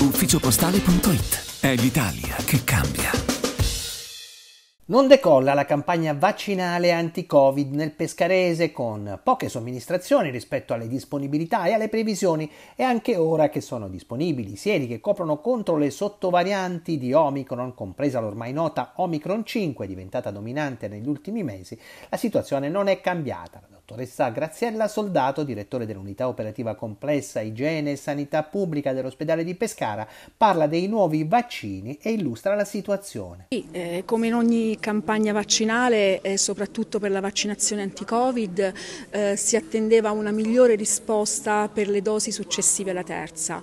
ufficiopostale.it. È l'Italia che cambia. Non decolla la campagna vaccinale anti-Covid nel Pescarese con poche somministrazioni rispetto alle disponibilità e alle previsioni e anche ora che sono disponibili sieri che coprono contro le sottovarianti di Omicron, compresa l'ormai nota Omicron 5 diventata dominante negli ultimi mesi, la situazione non è cambiata. Dottoressa Graziella Soldato, direttore dell'unità operativa complessa igiene e sanità pubblica dell'ospedale di Pescara, parla dei nuovi vaccini e illustra la situazione. Sì, eh, come in ogni campagna vaccinale e soprattutto per la vaccinazione anti-Covid eh, si attendeva una migliore risposta per le dosi successive alla terza.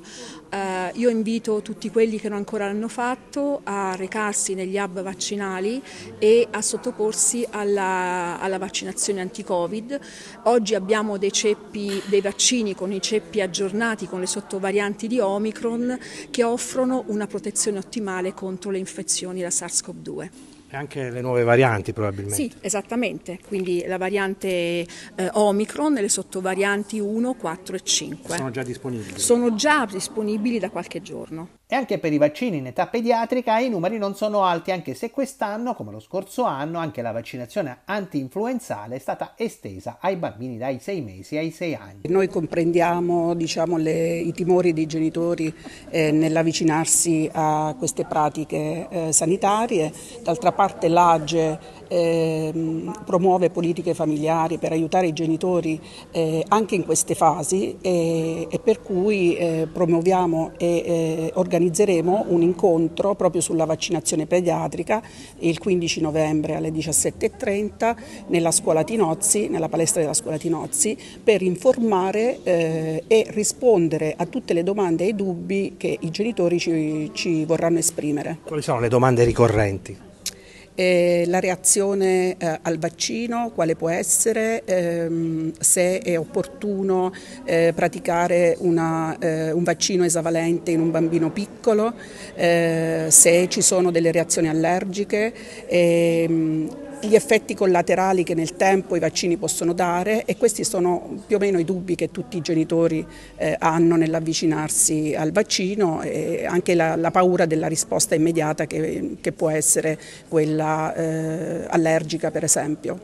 Eh, io invito tutti quelli che non ancora l'hanno fatto a recarsi negli hub vaccinali e a sottoporsi alla, alla vaccinazione anti-Covid. Oggi abbiamo dei, ceppi, dei vaccini con i ceppi aggiornati con le sottovarianti di Omicron che offrono una protezione ottimale contro le infezioni da SARS-CoV-2. E anche le nuove varianti probabilmente. Sì, esattamente, quindi la variante eh, Omicron e le sottovarianti 1, 4 e 5. Sono già disponibili? Sono già disponibili da qualche giorno. E anche per i vaccini in età pediatrica i numeri non sono alti, anche se quest'anno, come lo scorso anno, anche la vaccinazione anti-influenzale è stata estesa ai bambini dai 6 mesi ai 6 anni. Noi comprendiamo diciamo, le, i timori dei genitori eh, nell'avvicinarsi a queste pratiche eh, sanitarie, d'altra parte l'AGE eh, promuove politiche familiari per aiutare i genitori eh, anche in queste fasi e, e per cui eh, promuoviamo e eh, organizzeremo un incontro proprio sulla vaccinazione pediatrica il 15 novembre alle 17.30 nella scuola Tinozzi, nella palestra della scuola Tinozzi per informare eh, e rispondere a tutte le domande e i dubbi che i genitori ci, ci vorranno esprimere. Quali sono le domande ricorrenti? Eh, la reazione eh, al vaccino, quale può essere, ehm, se è opportuno eh, praticare una, eh, un vaccino esavalente in un bambino piccolo, eh, se ci sono delle reazioni allergiche. Ehm, gli effetti collaterali che nel tempo i vaccini possono dare e questi sono più o meno i dubbi che tutti i genitori eh, hanno nell'avvicinarsi al vaccino e anche la, la paura della risposta immediata che, che può essere quella eh, allergica per esempio.